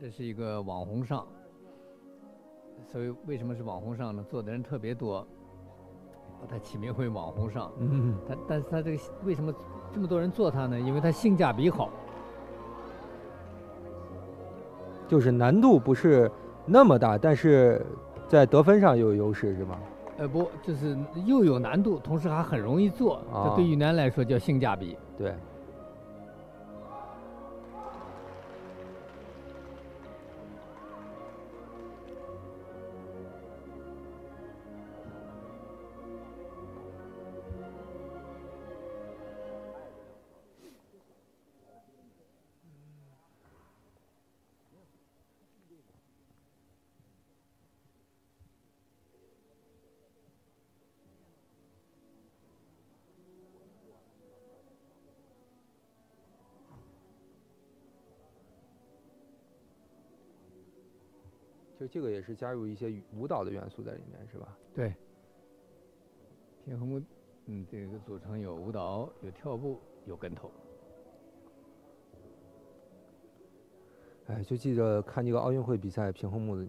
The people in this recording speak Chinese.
这是一个网红上，所以为什么是网红上呢？做的人特别多，把它起名为网红上。嗯，它但是它这个为什么这么多人做它呢？因为它性价比好。就是难度不是那么大，但是在得分上有优势，是吗？呃，不，就是又有难度，同时还很容易做。啊这对于男来说叫性价比。对。就这个也是加入一些舞蹈的元素在里面，是吧？对。天和木，嗯，这个组成有舞蹈、有跳步、有跟头。哎，就记着看这个奥运会比赛，平衡木的